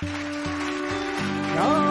No.